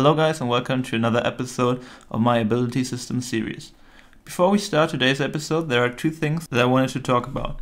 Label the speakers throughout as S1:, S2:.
S1: Hello guys and welcome to another episode of my Ability System series. Before we start today's episode, there are two things that I wanted to talk about.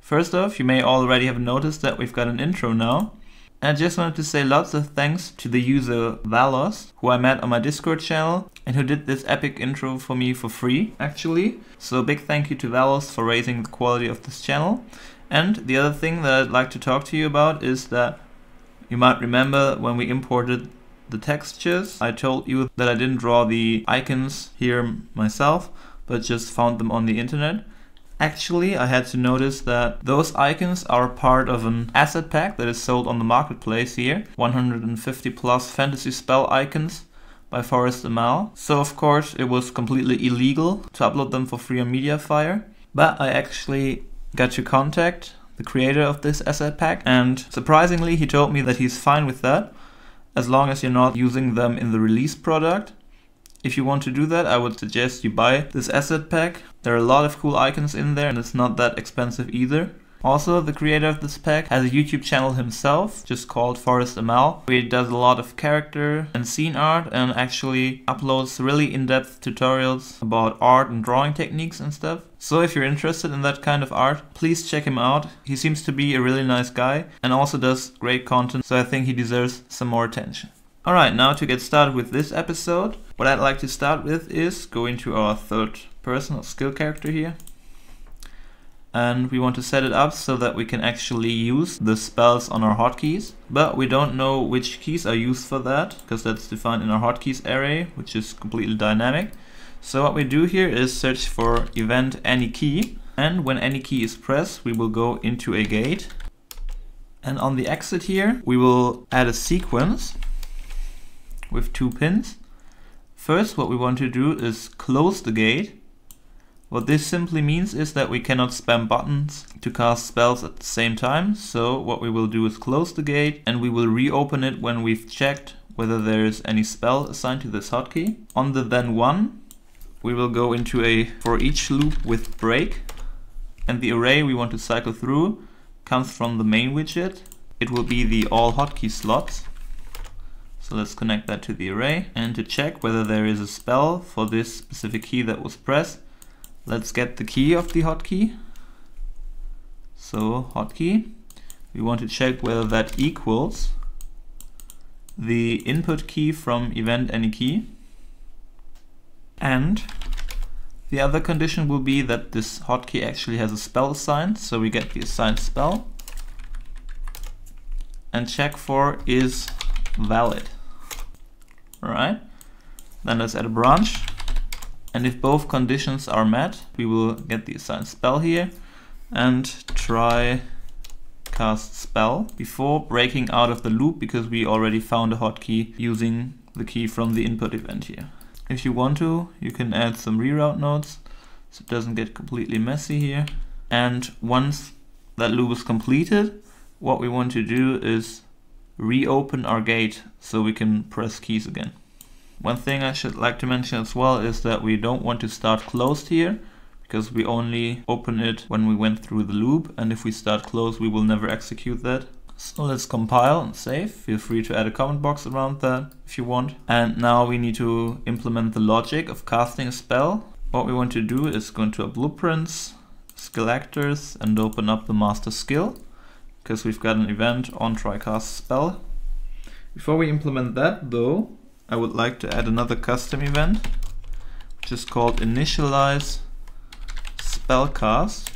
S1: First off, you may already have noticed that we've got an intro now. And I just wanted to say lots of thanks to the user Walost, who I met on my Discord channel and who did this epic intro for me for free, actually. So big thank you to Walost for raising the quality of this channel. And the other thing that I'd like to talk to you about is that you might remember when we imported the textures, I told you that I didn't draw the icons here myself, but just found them on the internet. Actually, I had to notice that those icons are part of an asset pack that is sold on the marketplace here. 150 plus fantasy spell icons by Forrest Imel. So of course it was completely illegal to upload them for free on Mediafire. But I actually got to contact the creator of this asset pack and surprisingly he told me that he's fine with that as long as you're not using them in the release product. If you want to do that, I would suggest you buy this asset pack. There are a lot of cool icons in there and it's not that expensive either. Also, the creator of this pack has a YouTube channel himself, just called Forrest Imel, where he does a lot of character and scene art and actually uploads really in-depth tutorials about art and drawing techniques and stuff. So if you're interested in that kind of art, please check him out. He seems to be a really nice guy and also does great content, so I think he deserves some more attention. Alright, now to get started with this episode, what I'd like to start with is go into our third person skill character here and we want to set it up so that we can actually use the spells on our hotkeys. But we don't know which keys are used for that, because that's defined in our hotkeys array, which is completely dynamic. So what we do here is search for event any key, and when any key is pressed, we will go into a gate. And on the exit here, we will add a sequence with two pins. First, what we want to do is close the gate what this simply means is that we cannot spam buttons to cast spells at the same time. So what we will do is close the gate and we will reopen it when we've checked whether there is any spell assigned to this hotkey. On the then one, we will go into a for each loop with break and the array we want to cycle through comes from the main widget. It will be the all hotkey slots. So let's connect that to the array and to check whether there is a spell for this specific key that was pressed, Let's get the key of the hotkey. So hotkey, we want to check whether that equals the input key from event any key. And the other condition will be that this hotkey actually has a spell assigned, so we get the assigned spell. And check for is valid. Alright, then let's add a branch. And if both conditions are met, we will get the assigned spell here and try cast spell before breaking out of the loop because we already found a hotkey using the key from the input event here. If you want to, you can add some reroute nodes so it doesn't get completely messy here. And once that loop is completed, what we want to do is reopen our gate so we can press keys again. One thing I should like to mention as well is that we don't want to start closed here because we only open it when we went through the loop and if we start closed we will never execute that. So let's compile and save. Feel free to add a comment box around that if you want. And now we need to implement the logic of casting a spell. What we want to do is go into our blueprints, skill actors and open up the master skill because we've got an event on try cast spell. Before we implement that though, I would like to add another custom event, which is called initialize spellcast.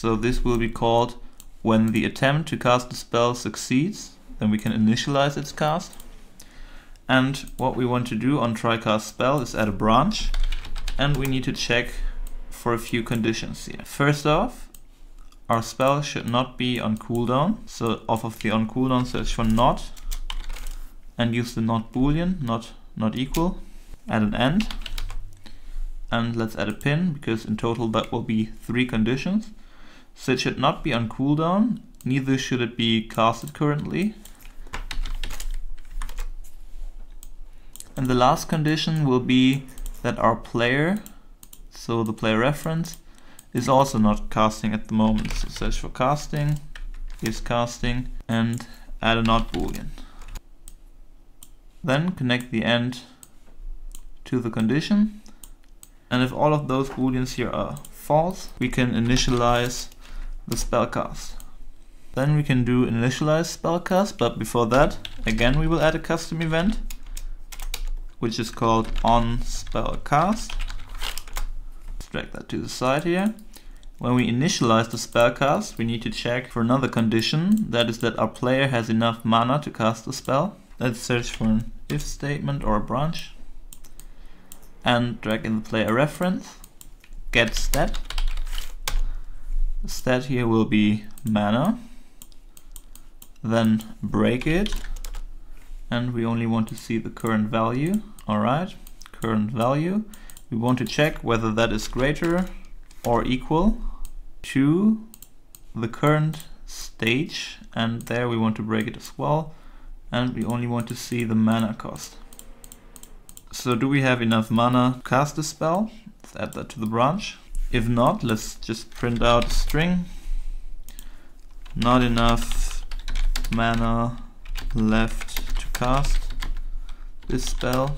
S1: So this will be called when the attempt to cast the spell succeeds, then we can initialize its cast. And what we want to do on try cast spell is add a branch and we need to check for a few conditions here. First off, our spell should not be on cooldown. So off of the on cooldown search for not and use the not boolean, not not equal, add an end. and let's add a pin because in total that will be three conditions. So it should not be on cooldown, neither should it be casted currently. And the last condition will be that our player, so the player reference, is also not casting at the moment. So search for casting, is casting, and add a not boolean. Then connect the end to the condition. And if all of those booleans here are false, we can initialize the spellcast. Then we can do initialize spellcast, but before that, again we will add a custom event, which is called on spellcast. Let's drag that to the side here. When we initialize the spellcast, we need to check for another condition, that is that our player has enough mana to cast the spell. Let's search for an if statement or a branch and drag in the player reference, get stat. Stat here will be mana, then break it, and we only want to see the current value. Alright, current value. We want to check whether that is greater or equal to the current stage, and there we want to break it as well, and we only want to see the mana cost. So do we have enough mana to cast the spell? Let's add that to the branch. If not, let's just print out a string. Not enough mana left to cast this spell.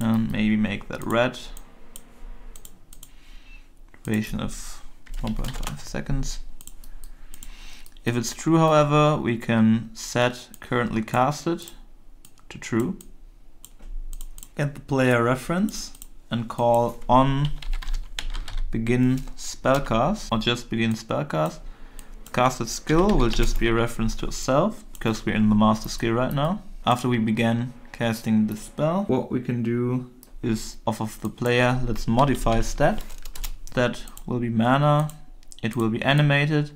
S1: And maybe make that red. Duration of 1.5 seconds. If it's true, however, we can set currently casted to true. Get the player reference and call on begin spellcast or just begin spellcast. Casted skill will just be a reference to itself because we're in the master skill right now. After we begin casting the spell, what we can do is off of the player, let's modify stat. That will be mana, it will be animated,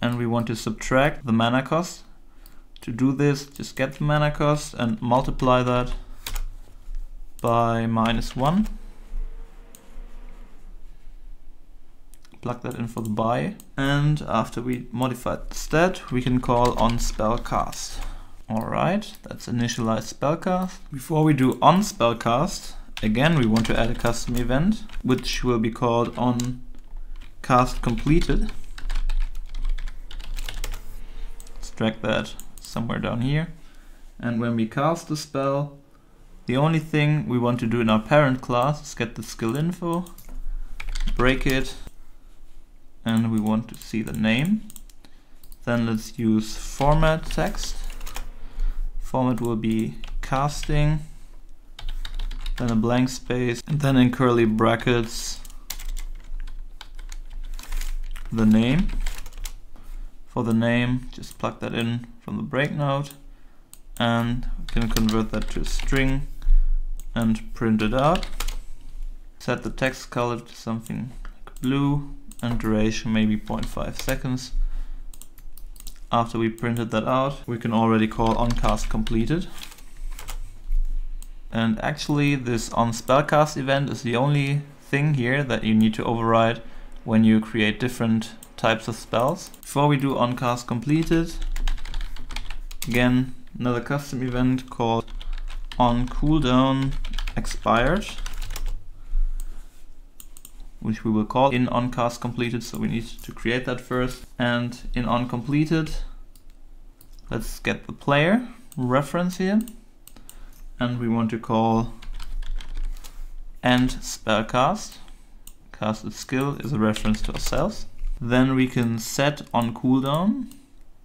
S1: and we want to subtract the mana cost to do this, just get the mana cost and multiply that by minus 1. Plug that in for the buy. And after we modified the stat, we can call on spellcast. Alright, that's initialize spellcast. Before we do on spellcast, again we want to add a custom event, which will be called on cast completed. Let's drag that somewhere down here. And when we cast the spell, the only thing we want to do in our parent class is get the skill info, break it, and we want to see the name. Then let's use format text. Format will be casting, then a blank space, and then in curly brackets the name. For the name, just plug that in from the break node and we can convert that to a string and print it out. Set the text color to something like blue and duration maybe 0.5 seconds. After we printed that out, we can already call onCast completed. And actually this onSpellcast event is the only thing here that you need to override when you create different types of spells. Before we do onCast completed, Again, another custom event called on cooldown expired, which we will call in on cast completed. So we need to create that first. And in on completed, let's get the player reference here. And we want to call end spellcast. Casted skill is a reference to ourselves. Then we can set on cooldown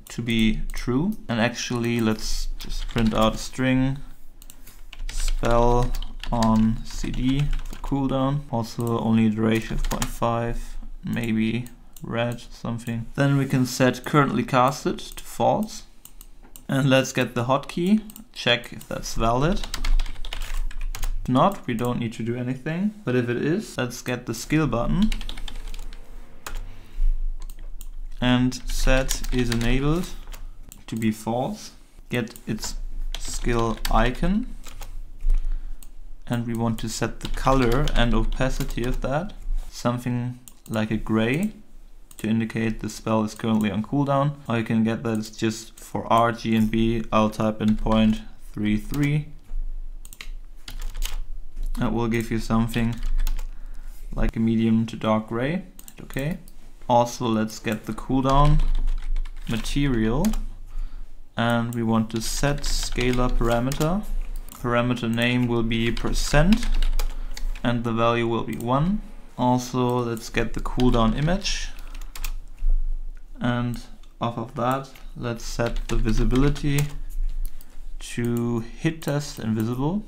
S1: to be true. And actually, let's just print out a string spell on CD cooldown. Also only duration of 0.5, maybe red something. Then we can set currently casted to false. And let's get the hotkey, check if that's valid. If not, we don't need to do anything. But if it is, let's get the skill button and set is enabled to be false get its skill icon and we want to set the color and opacity of that something like a gray to indicate the spell is currently on cooldown. Or you can get that it's just for R, G and B I'll type in 0.33 that will give you something like a medium to dark gray. Okay. Also let's get the cooldown material. And we want to set scalar parameter. Parameter name will be percent and the value will be 1. Also let's get the cooldown image and off of that let's set the visibility to hit test invisible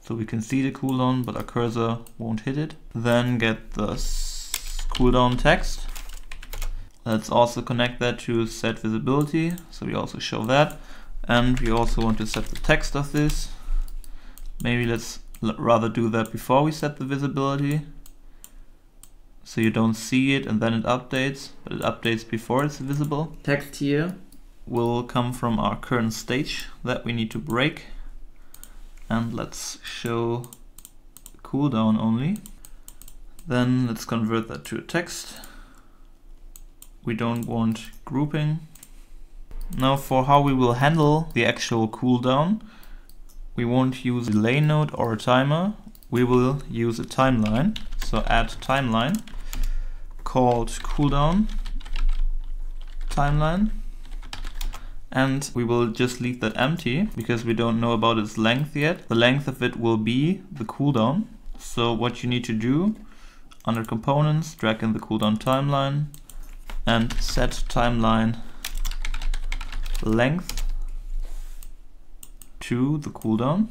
S1: so we can see the cooldown but our cursor won't hit it. Then get the cooldown text Let's also connect that to set visibility, so we also show that. And we also want to set the text of this. Maybe let's rather do that before we set the visibility. So you don't see it and then it updates, but it updates before it's visible. Text here will come from our current stage that we need to break. And let's show cooldown only. Then let's convert that to a text we don't want grouping. Now for how we will handle the actual cooldown, we won't use a delay node or a timer, we will use a timeline. So add timeline called cooldown timeline and we will just leave that empty because we don't know about its length yet. The length of it will be the cooldown. So what you need to do under components, drag in the cooldown timeline, and set timeline length to the cooldown.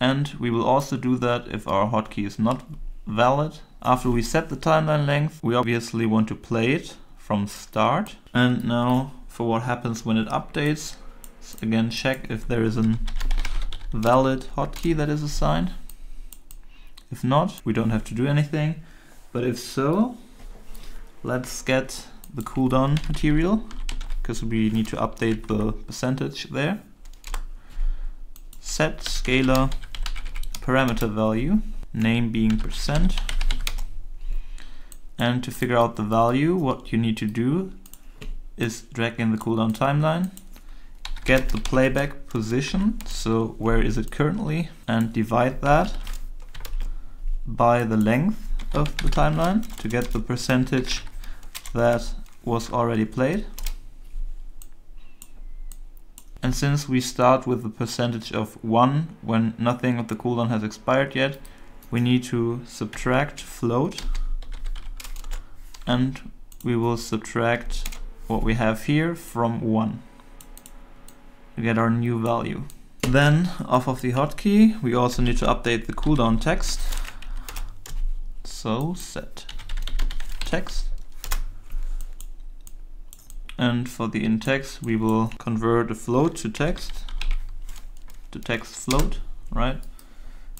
S1: And we will also do that if our hotkey is not valid. After we set the timeline length, we obviously want to play it from start. And now for what happens when it updates, again check if there is a valid hotkey that is assigned. If not, we don't have to do anything. But if so, Let's get the cooldown material because we need to update the percentage there. Set scalar parameter value, name being percent. And to figure out the value, what you need to do is drag in the cooldown timeline, get the playback position, so where is it currently, and divide that by the length of the timeline to get the percentage that was already played. And since we start with the percentage of 1 when nothing of the cooldown has expired yet, we need to subtract float and we will subtract what we have here from 1 to get our new value. Then off of the hotkey we also need to update the cooldown text. So set text and for the in text, we will convert a float to text, to text float, right?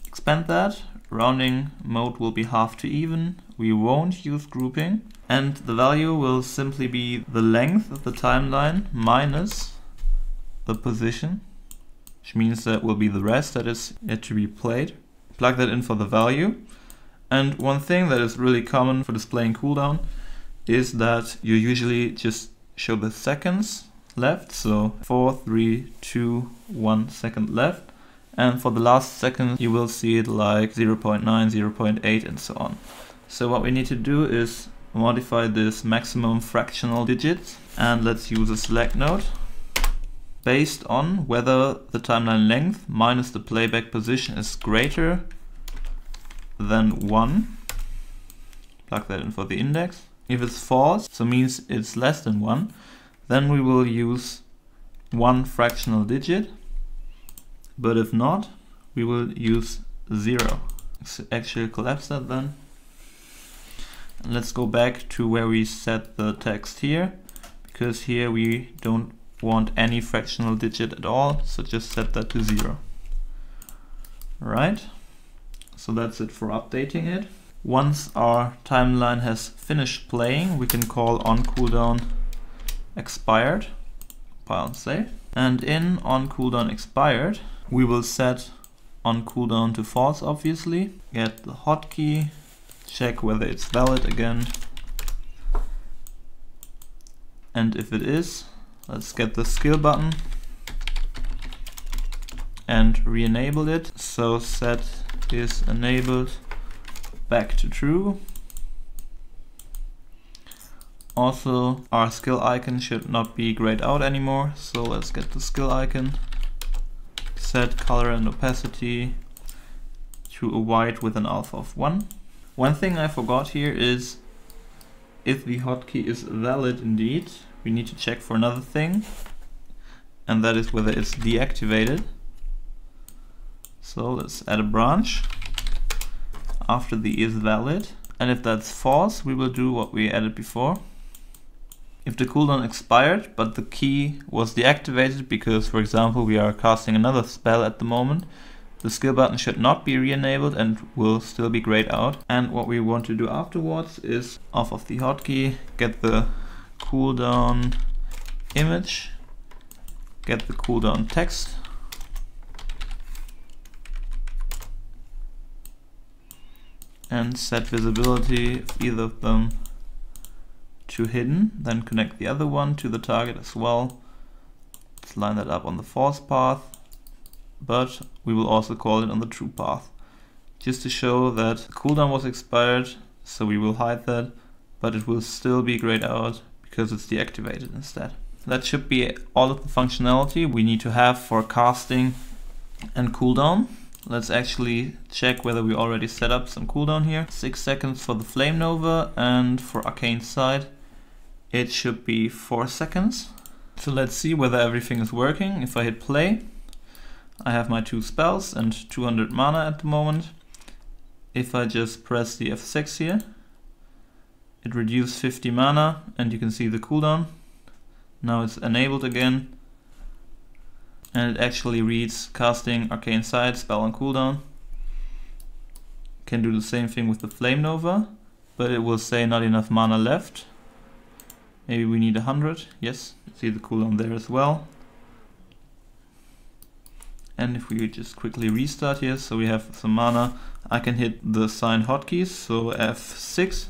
S1: Expand that. Rounding mode will be half to even. We won't use grouping. And the value will simply be the length of the timeline minus the position, which means that will be the rest that is yet to be played. Plug that in for the value. And one thing that is really common for displaying cooldown is that you usually just show the seconds left. So 4, 3, 2, 1 second left. And for the last second, you will see it like 0 0.9, 0 0.8 and so on. So what we need to do is modify this maximum fractional digits and let's use a select node based on whether the timeline length minus the playback position is greater than 1. Plug that in for the index. If it's false, so means it's less than 1, then we will use one fractional digit. But if not, we will use 0. actually collapse that then. And let's go back to where we set the text here, because here we don't want any fractional digit at all, so just set that to 0. Right, so that's it for updating it. Once our timeline has finished playing, we can call on cooldown expired, and save. And in on cooldown expired, we will set on cooldown to false obviously, get the hotkey, check whether it's valid again. And if it is, let's get the skill button and re-enable it. So set is enabled back to true. Also, our skill icon should not be grayed out anymore. So let's get the skill icon. Set color and opacity to a white with an alpha of 1. One thing I forgot here is if the hotkey is valid indeed, we need to check for another thing. And that is whether it's deactivated. So let's add a branch after the is valid. And if that's false, we will do what we added before. If the cooldown expired, but the key was deactivated because, for example, we are casting another spell at the moment, the skill button should not be re-enabled and will still be grayed out. And what we want to do afterwards is off of the hotkey, get the cooldown image, get the cooldown text, and set visibility of either of them to hidden, then connect the other one to the target as well. Let's line that up on the false path, but we will also call it on the true path. Just to show that the cooldown was expired, so we will hide that, but it will still be grayed out because it's deactivated instead. That should be all of the functionality we need to have for casting and cooldown. Let's actually check whether we already set up some cooldown here. 6 seconds for the Flame Nova and for Arcane Sight it should be 4 seconds. So let's see whether everything is working. If I hit play, I have my two spells and 200 mana at the moment. If I just press the F6 here, it reduces 50 mana and you can see the cooldown. Now it's enabled again and it actually reads casting Arcane Sight, spell and cooldown. Can do the same thing with the Flame Nova, but it will say not enough mana left. Maybe we need 100, yes, see the cooldown there as well. And if we just quickly restart here, so we have some mana, I can hit the sign hotkeys, so F6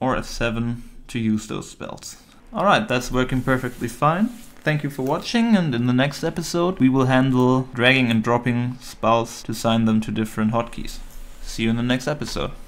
S1: or F7 to use those spells. Alright, that's working perfectly fine. Thank you for watching and in the next episode we will handle dragging and dropping spells to sign them to different hotkeys. See you in the next episode.